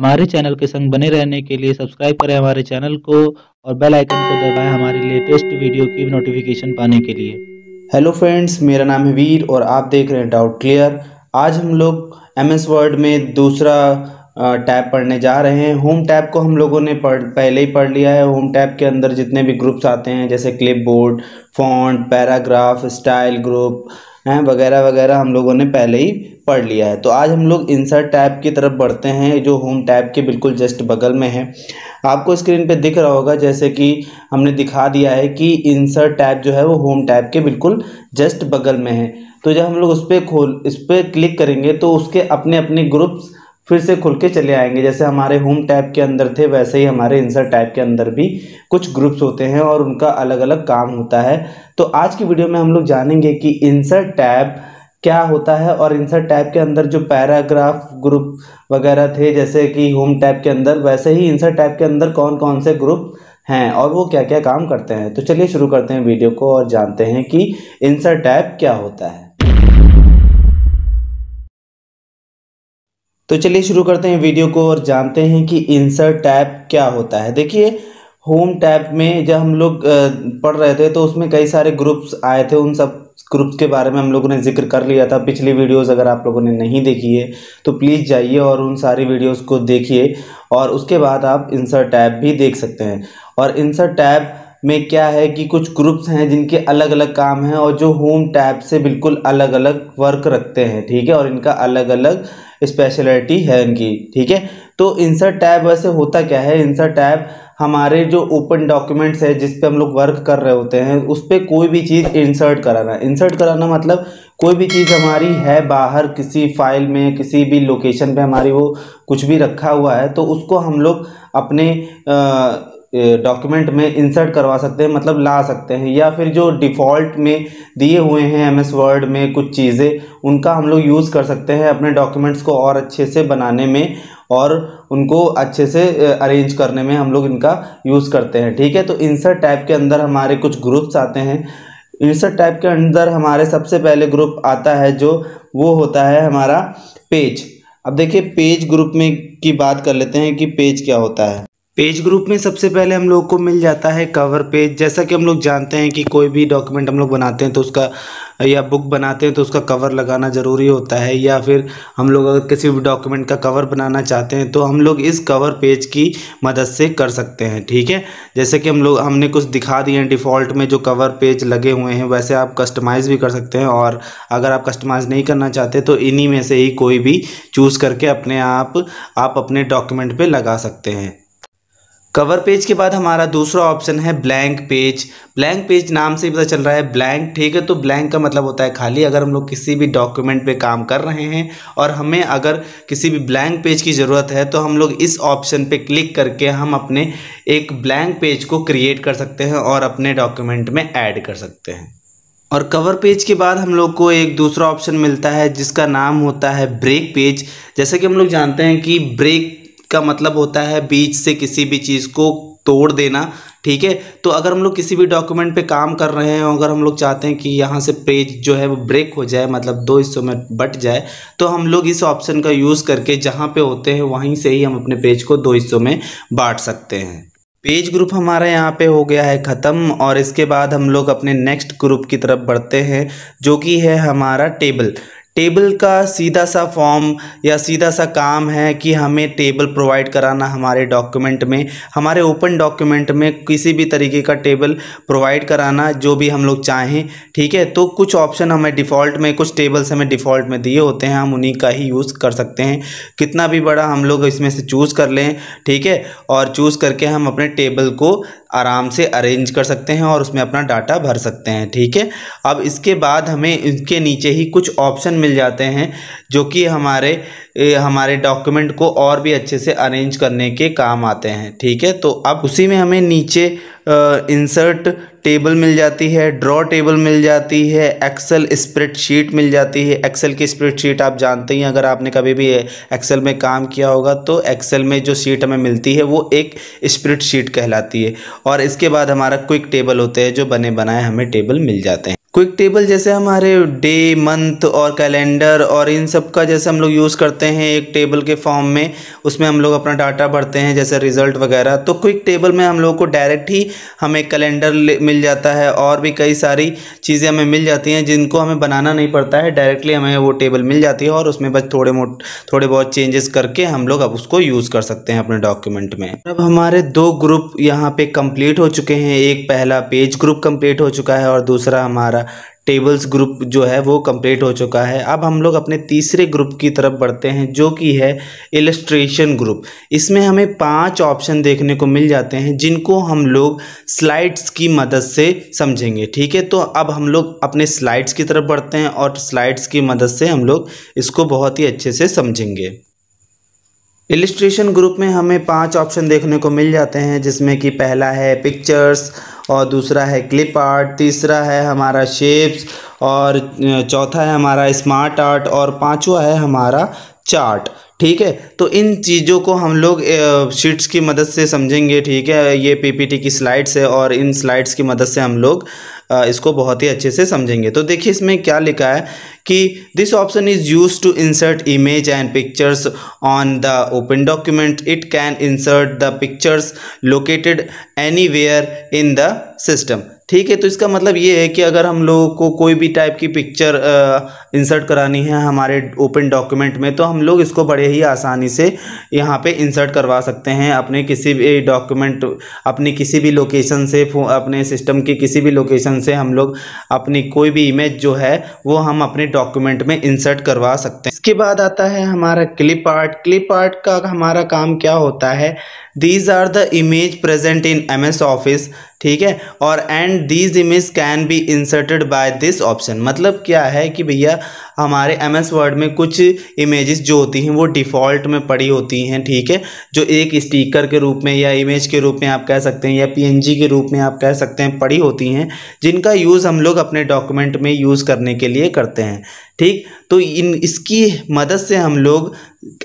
हमारे चैनल के संग बने रहने के लिए सब्सक्राइब करें हमारे चैनल को और बेल आइकन को दबाएँ हमारी लेटेस्ट वीडियो की नोटिफिकेशन पाने के लिए। हेलो फ्रेंड्स मेरा नाम है वीर और आप देख रहे हैं डाउट क्लियर आज हम लोग एम एस वर्ड में दूसरा टैब पढ़ने जा रहे हैं। होम टैब को हम लोगों ने पढ़, पहले ही पढ़ लिया है। होम टैब के अंदर जितने भी ग्रुप्स आते हैं, जैसे clipboard font paragraph style group हैं, वगैरह वगैरह हम लोगों ने पहले ही पढ़ लिया है। तो आज हम लोग इंसर्ट टैब की तरफ़ बढ़ते हैं, जो होम टैब के बिल्कुल जस्ट बगल में है। आपको स्क्रीन पे दिख रहा होगा, जैसे कि हमने दिखा दिया है कि इंसर्ट टैब जो है वो होम टैब के बिल्कुल जस्ट बगल में है। तो जब हम लोग उस पर खोल, इस पर क्लिक करेंगे तो उसके अपने अपने ग्रुप्स फिर से खुल के चले आएँगे। जैसे हमारे होम टैब के अंदर थे, वैसे ही हमारे इंसर्ट टैब के अंदर भी कुछ ग्रुप्स होते हैं और उनका अलग अलग काम होता है। तो आज की वीडियो में हम लोग जानेंगे कि इंसर्ट टैब क्या होता है और इंसर्ट टैब के अंदर जो पैराग्राफ ग्रुप वगैरह थे, जैसे कि होम टैब के अंदर, वैसे ही इंसर्ट टैब के अंदर कौन कौन से ग्रुप हैं और वो क्या क्या काम करते हैं। तो चलिए शुरू करते हैं वीडियो को और जानते हैं कि इंसर्ट टैब क्या होता है। तो चलिए शुरू करते हैं वीडियो को और जानते हैं कि इंसर्ट टैब क्या होता है। देखिए होम टैब में जब हम लोग पढ़ रहे थे तो उसमें कई सारे ग्रुप्स आए थे। उन सब ग्रुप्स के बारे में हम लोगों ने ज़िक्र कर लिया था। पिछली वीडियोस अगर आप लोगों ने नहीं देखी है तो प्लीज़ जाइए और उन सारी वीडियोस को देखिए और उसके बाद आप इंसर्ट टैब भी देख सकते हैं। और इंसर्ट टैब में क्या है कि कुछ ग्रुप्स हैं जिनके अलग अलग काम हैं और जो होम टैब से बिल्कुल अलग अलग वर्क रखते हैं, ठीक है? और इनका अलग अलग स्पेशलिटी है इनकी, ठीक है? तो इंसर्ट टैब वैसे होता क्या है? इंसर्ट टैब हमारे जो ओपन डॉक्यूमेंट्स है जिस पे हम लोग वर्क कर रहे होते हैं, उस पर कोई भी चीज़ इंसर्ट कराना। इंसर्ट कराना मतलब कोई भी चीज़ हमारी है बाहर किसी फ़ाइल में, किसी भी लोकेशन पे हमारी वो कुछ भी रखा हुआ है तो उसको हम लोग अपने डॉक्यूमेंट में इंसर्ट करवा सकते हैं मतलब ला सकते हैं, या फिर जो डिफ़ॉल्ट में दिए हुए हैं एम एस वर्ड में कुछ चीज़ें, उनका हम लोग यूज़ कर सकते हैं अपने डॉक्यूमेंट्स को और अच्छे से बनाने में और उनको अच्छे से अरेंज करने में हम लोग इनका यूज़ करते हैं, ठीक है? तो इंसर्ट टाइप के अंदर हमारे कुछ ग्रुप्स आते हैं। इंसर्ट टाइप के अंदर हमारे सबसे पहले ग्रुप आता है जो, वो होता है हमारा पेज अब देखिए पेज ग्रुप में की बात कर लेते हैं कि पेज क्या होता है। पेज ग्रुप में सबसे पहले हम लोग को मिल जाता है कवर पेज जैसा कि हम लोग जानते हैं कि कोई भी डॉक्यूमेंट हम लोग बनाते हैं तो उसका, या बुक बनाते हैं तो उसका कवर लगाना ज़रूरी होता है, या फिर हम लोग अगर किसी भी डॉक्यूमेंट का कवर बनाना चाहते हैं तो हम लोग इस कवर पेज की मदद से कर सकते हैं, ठीक है? जैसे कि हम लोग, हमने कुछ दिखा दिए हैं डिफ़ॉल्ट में जो कवर पेज लगे हुए हैं, वैसे आप कस्टमाइज़ भी कर सकते हैं और अगर आप कस्टमाइज़ नहीं करना चाहते तो इन्हीं में से ही कोई भी चूज़ करके अपने आप आप अपने डॉक्यूमेंट पर लगा सकते हैं। कवर पेज के बाद हमारा दूसरा ऑप्शन है ब्लैंक पेज। ब्लैंक पेज नाम से पता चल रहा है, ब्लैंक, ठीक है? तो ब्लैंक का मतलब होता है खाली। अगर हम लोग किसी भी डॉक्यूमेंट पे काम कर रहे हैं और हमें अगर किसी भी ब्लैंक पेज की ज़रूरत है तो हम लोग इस ऑप्शन पे क्लिक करके हम अपने एक ब्लैंक पेज को क्रिएट कर सकते हैं और अपने डॉक्यूमेंट में ऐड कर सकते हैं। और कवर पेज के बाद हम लोग को एक दूसरा ऑप्शन मिलता है, जिसका नाम होता है ब्रेक पेज जैसे कि हम लोग जानते हैं कि ब्रेक का मतलब होता है बीच से किसी भी चीज़ को तोड़ देना, ठीक है? तो अगर हम लोग किसी भी डॉक्यूमेंट पे काम कर रहे हैं, अगर हम लोग चाहते हैं कि यहाँ से पेज जो है वो ब्रेक हो जाए मतलब दो हिस्सों में बट जाए तो हम लोग इस ऑप्शन का यूज़ करके जहाँ पे होते हैं, वहीं से ही हम अपने पेज को दो हिस्सों में बांट सकते हैं। पेज ग्रुप हमारा यहाँ पे हो गया है ख़त्म, और इसके बाद हम लोग अपने नेक्स्ट ग्रुप की तरफ़ बढ़ते हैं, जो कि है हमारा टेबल टेबल का सीधा सा फॉर्म या सीधा सा काम है कि हमें टेबल प्रोवाइड कराना हमारे डॉक्यूमेंट में, हमारे ओपन डॉक्यूमेंट में किसी भी तरीके का टेबल प्रोवाइड कराना जो भी हम लोग चाहें, ठीक है? तो कुछ ऑप्शन हमें डिफ़ॉल्ट में, कुछ टेबल्स हमें डिफ़ॉल्ट में दिए होते हैं, हम उन्हीं का ही यूज़ कर सकते हैं। कितना भी बड़ा हम लोग इसमें से चूज़ कर लें, ठीक है? और चूज़ करके हम अपने टेबल को आराम से अरेंज कर सकते हैं और उसमें अपना डाटा भर सकते हैं ठीक है? अब इसके बाद हमें इसके नीचे ही कुछ ऑप्शन मिल जाते हैं जो कि हमारे ए, हमारे डॉक्यूमेंट को और भी अच्छे से अरेंज करने के काम आते हैं ठीक है? तो अब उसी में हमें नीचे इंसर्ट टेबल मिल जाती है ड्रॉ टेबल मिल जाती है एक्सेल स्प्रेडशीट मिल जाती है। एक्सेल की स्प्रेडशीट आप जानते ही अगर आपने कभी भी एक्सेल में काम किया होगा तो एक्सेल में जो शीट हमें मिलती है वो एक स्प्रेडशीट कहलाती है। और इसके बाद हमारा क्विक टेबल होते हैं जो बने बनाए हमें टेबल मिल जाते हैं। क्विक टेबल जैसे हमारे डे मंथ और कैलेंडर और इन सब का जैसे हम लोग यूज़ करते हैं एक टेबल के फॉर्म में, उसमें हम लोग अपना डाटा भरते हैं जैसे रिज़ल्ट वगैरह। तो क्विक टेबल में हम लोग को डायरेक्ट ही हमें कैलेंडर मिल जाता है और भी कई सारी चीज़ें हमें मिल जाती हैं जिनको हमें बनाना नहीं पड़ता है। डायरेक्टली हमें वो टेबल मिल जाती है और उसमें बस थोड़े मोट, थोड़े बहुत चेंजेस करके हम लोग अब उसको यूज़ कर सकते हैं अपने डॉक्यूमेंट में। अब हमारे दो ग्रुप यहाँ पर कंप्लीट हो चुके हैं। एक पहला पेज ग्रुप कंप्लीट हो चुका है और दूसरा हमारा टेबल्स ग्रुप जो है वो कंप्लीट हो चुका है। अब हम लोग अपने तीसरे ग्रुप की तरफ़ बढ़ते हैं, जो कि है इलस्ट्रेशन ग्रुप इसमें हमें पाँच ऑप्शन देखने को मिल जाते हैं, जिनको हम लोग स्लाइड्स की मदद से समझेंगे, ठीक है? तो अब हम लोग अपने स्लाइड्स की तरफ़ बढ़ते हैं और स्लाइड्स की मदद से हम लोग इसको बहुत ही अच्छे से समझेंगे। इलिस्ट्रेशन ग्रुप में हमें पाँच ऑप्शन देखने को मिल जाते हैं, जिसमें कि पहला है पिक्चर्स और दूसरा है क्लिप आर्ट तीसरा है हमारा शेप्स और चौथा है हमारा स्मार्ट आर्ट और पांचवा है हमारा चार्ट ठीक है? तो इन चीज़ों को हम लोग शीट्स की मदद से समझेंगे, ठीक है? ये पीपीटी की स्लाइड्स है और इन स्लाइड्स की मदद से हम लोग इसको बहुत ही अच्छे से समझेंगे। तो देखिए इसमें क्या लिखा है? this option is used to insert image and pictures on the open document. It can insert the pictures located anywhere in the system. ठीक है तो इसका मतलब ये है कि अगर हम लोगों को कोई भी टाइप की पिक्चर इंसर्ट करानी है हमारे ओपन डॉक्यूमेंट में तो हम लोग इसको बड़े ही आसानी से यहाँ पे इंसर्ट करवा सकते हैं अपने किसी भी डॉक्यूमेंट अपनी किसी भी लोकेशन से अपने सिस्टम की किसी भी लोकेशन से हम लोग अपनी कोई भी इमेज जो है, वो हम अपने डॉक्यूमेंट में इंसर्ट करवा सकते हैं। इसके बाद आता है हमारा क्लिप आर्ट क्लिप आर्ट का हमारा काम क्या होता है? These are the image present in M S office ठीक है? और and these image can be inserted by this option मतलब क्या है कि भैया, हमारे एम एस वर्ड में कुछ इमेजेस जो होती हैं, वो डिफ़ॉल्ट में पड़ी होती हैं, ठीक है? जो एक स्टिकर के रूप में या इमेज के रूप में आप कह सकते हैं या पीएनजी के रूप में आप कह सकते हैं, पड़ी होती हैं, जिनका यूज़ हम लोग अपने डॉक्यूमेंट में यूज़ करने के लिए करते हैं, ठीक? तो इन, इसकी मदद से हम लोग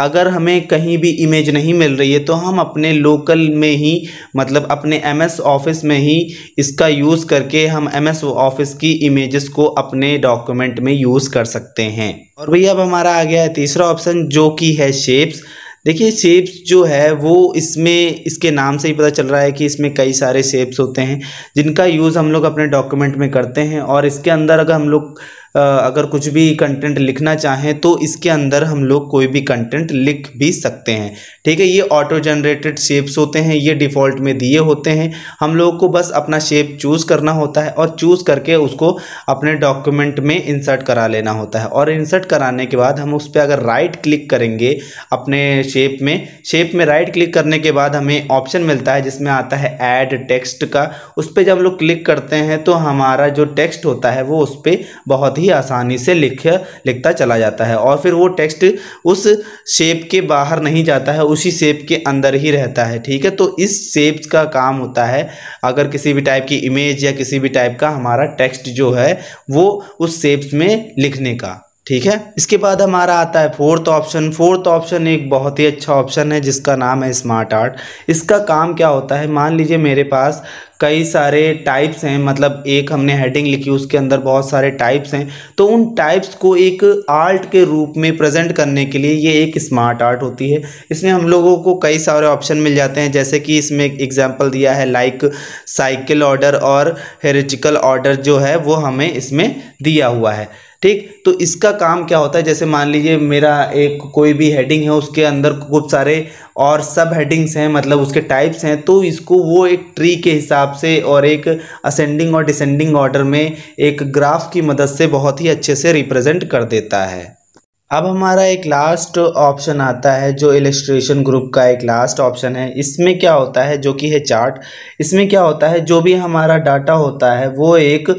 अगर हमें कहीं भी इमेज नहीं मिल रही है तो हम अपने लोकल में ही मतलब अपने एम एस ऑफ़िस में ही इसका यूज़ करके हम एम एस ऑफ़िस की इमेजेस को अपने डॉक्यूमेंट में यूज़ कर सकते हैं। और भैया, अब हमारा आ गया है तीसरा ऑप्शन जो कि है शेप्स देखिए शेप्स जो है, वो इसमें, इसके नाम से ही पता चल रहा है कि इसमें कई सारे शेप्स होते हैं, जिनका यूज़ हम लोग अपने डॉक्यूमेंट में करते हैं। और इसके अंदर अगर हम लोग अगर कुछ भी कंटेंट लिखना चाहें तो इसके अंदर हम लोग कोई भी कंटेंट लिख भी सकते हैं। ठीक है, ये ऑटो जनरेटेड शेप्स होते हैं, ये डिफ़ॉल्ट में दिए होते हैं। हम लोग को बस अपना शेप चूज़ करना होता है और चूज़ करके उसको अपने डॉक्यूमेंट में इंसर्ट करा लेना होता है। और इंसर्ट कराने के बाद हम उस पर अगर राइट क्लिक करेंगे अपने शेप में शेप में राइट क्लिक करने के बाद हमें ऑप्शन मिलता है, जिसमें आता है ऐड टेक्स्ट का। उस पर जब हम लोग क्लिक करते हैं तो हमारा जो टेक्स्ट होता है, वो उस पर बहुत ही आसानी से लिख, लिखता चला जाता है और फिर वो टेक्स्ट उस शेप के बाहर नहीं जाता है, उसी शेप के अंदर ही रहता है, ठीक है? तो इस शेप्स का काम होता है, अगर किसी भी टाइप की इमेज या किसी भी टाइप का हमारा टेक्स्ट जो है, वो उस शेप्स में लिखने का, ठीक है? इसके बाद हमारा आता है फोर्थ ऑप्शन फोर्थ ऑप्शन एक बहुत ही अच्छा ऑप्शन है, जिसका नाम है स्मार्ट आर्ट इसका काम क्या होता है? मान लीजिए मेरे पास कई सारे टाइप्स हैं मतलब एक हमने हेडिंग लिखी, उसके अंदर बहुत सारे टाइप्स हैं। तो उन टाइप्स को एक आर्ट के रूप में प्रेजेंट करने के लिए ये एक स्मार्ट आर्ट होती है। इसमें हम लोगों को कई सारे ऑप्शन मिल जाते हैं, जैसे कि इसमें एग्ज़ाम्पल दिया है लाइक साइकिल ऑर्डर और हेरिजिकल ऑर्डर जो है, वो हमें इसमें दिया हुआ है। ठीक? तो इसका काम क्या होता है? जैसे मान लीजिए मेरा एक कोई भी हेडिंग है, उसके अंदर खूब सारे और सब हेडिंग्स हैं मतलब उसके टाइप्स हैं तो इसको वो एक ट्री के हिसाब से और एक असेंडिंग और डिसेंडिंग ऑर्डर में एक ग्राफ की मदद से बहुत ही अच्छे से रिप्रेजेंट कर देता है। अब हमारा एक लास्ट ऑप्शन आता है, जो इलेस्ट्रेशन ग्रुप का एक लास्ट ऑप्शन है। इसमें क्या होता है, जो कि है चार्ट इसमें क्या होता है, जो भी हमारा डाटा होता है, वो एक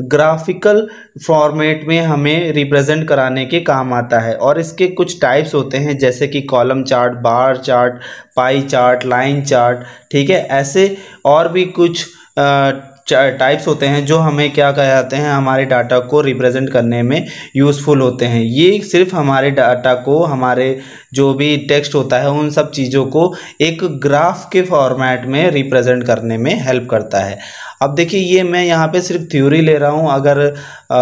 ग्राफिकल फॉर्मेट में हमें रिप्रेजेंट कराने के काम आता है। और इसके कुछ टाइप्स होते हैं, जैसे कि column chart bar chart pie chart line chart ठीक है? ऐसे और भी कुछ टाइप्स होते हैं जो हमें क्या कहते हैं? हमारे डाटा को रिप्रेजेंट करने में यूज़फुल होते हैं। ये सिर्फ़ हमारे डाटा को, हमारे जो भी टेक्स्ट होता है उन सब चीज़ों को एक ग्राफ के फॉर्मेट में रिप्रेजेंट करने में हेल्प करता है। अब देखिए ये मैं यहाँ पे सिर्फ़ थ्योरी ले रहा हूँ। अगर आ,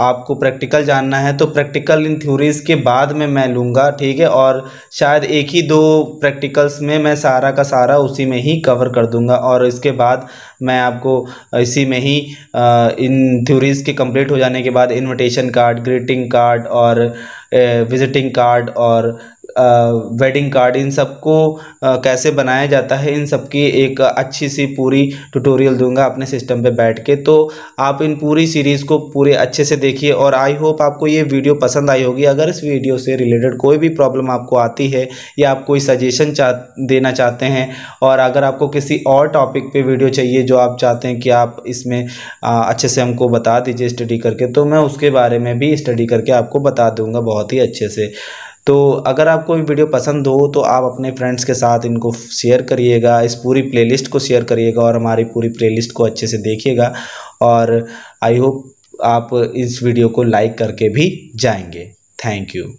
आपको प्रैक्टिकल जानना है तो प्रैक्टिकल इन थ्योरीज़ के बाद में मैं लूँगा ठीक है? और शायद एक ही दो प्रैक्टिकल्स में मैं सारा का सारा उसी में ही कवर कर दूँगा। और इसके बाद मैं आपको इसी में ही आ, इन थ्योरीज़ के कंप्लीट हो जाने के बाद इनविटेशन कार्ड ग्रीटिंग कार्ड और विजिटिंग कार्ड और वेडिंग कार्ड इन सबको कैसे बनाया जाता है, इन सब की एक अच्छी सी पूरी ट्यूटोरियल दूँगा अपने सिस्टम पे बैठ के। तो आप इन पूरी सीरीज़ को पूरे अच्छे से देखिए और आई होप आपको ये वीडियो पसंद आई होगी। अगर इस वीडियो से रिलेटेड कोई भी प्रॉब्लम आपको आती है या आप कोई सजेशन चाह देना चाहते हैं और अगर आपको किसी और टॉपिक पे वीडियो चाहिए जो आप चाहते हैं कि आप इसमें अच्छे से हमको बता दीजिए स्टडी करके तो मैं उसके बारे में भी स्टडी करके आपको बता दूँगा बहुत ही अच्छे से। तो अगर आपको ये वीडियो पसंद हो तो आप अपने फ्रेंड्स के साथ इनको शेयर करिएगा, इस पूरी प्लेलिस्ट को शेयर करिएगा और हमारी पूरी प्लेलिस्ट को अच्छे से देखिएगा और आई होप आप इस वीडियो को लाइक करके भी जाएँगे। Thank you